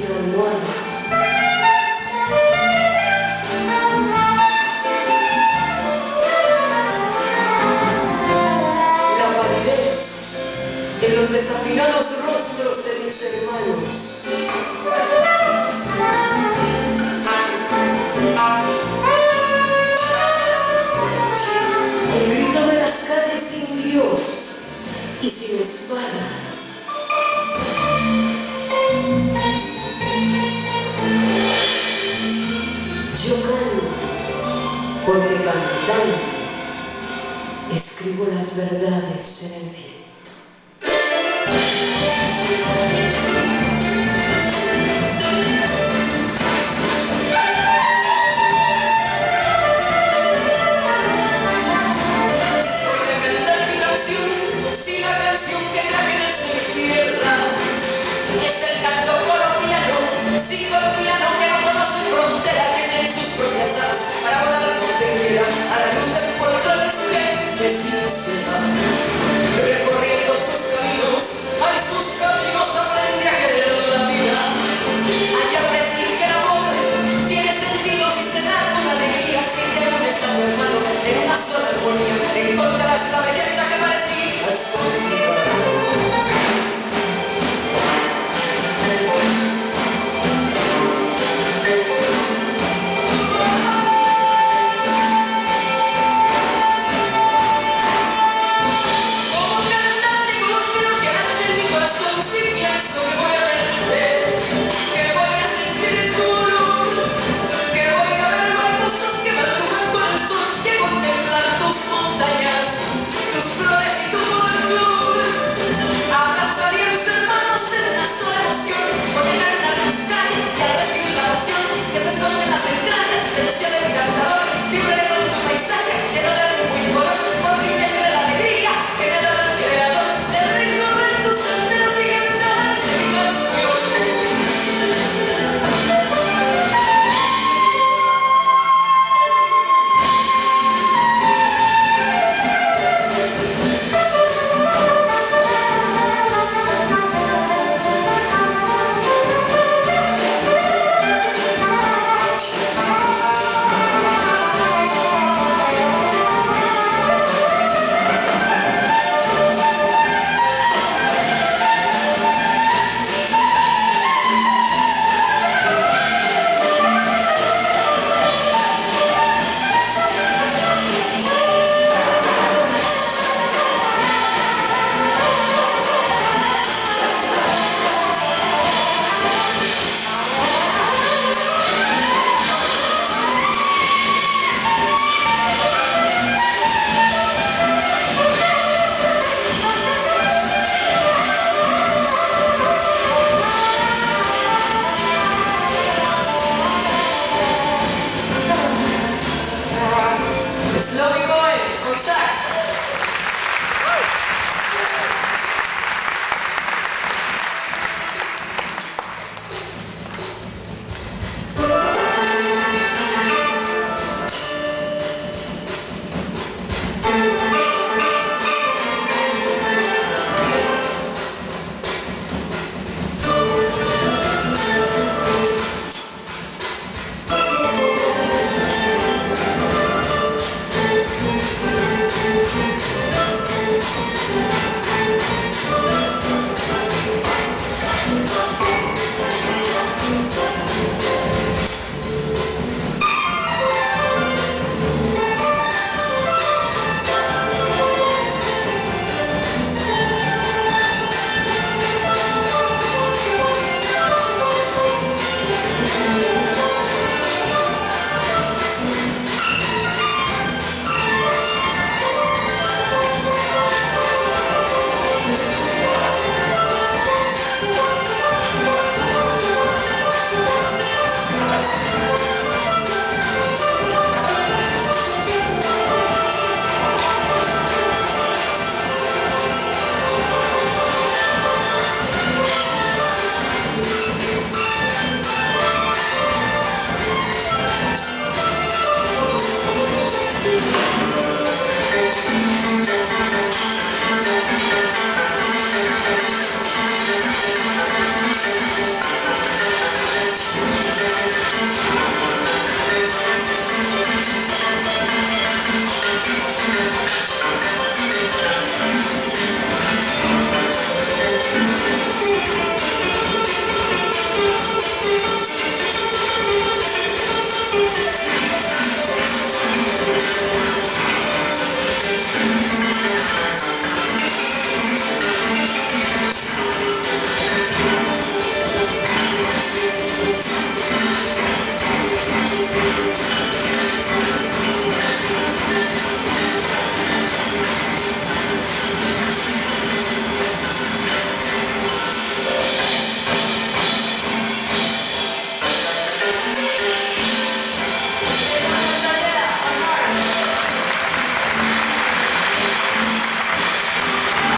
La palidez en los desafinados rostros de mis hermanos. El grito de las calles sin Dios y sin espada. Yo canto porque cantando escribo las verdades en el viento.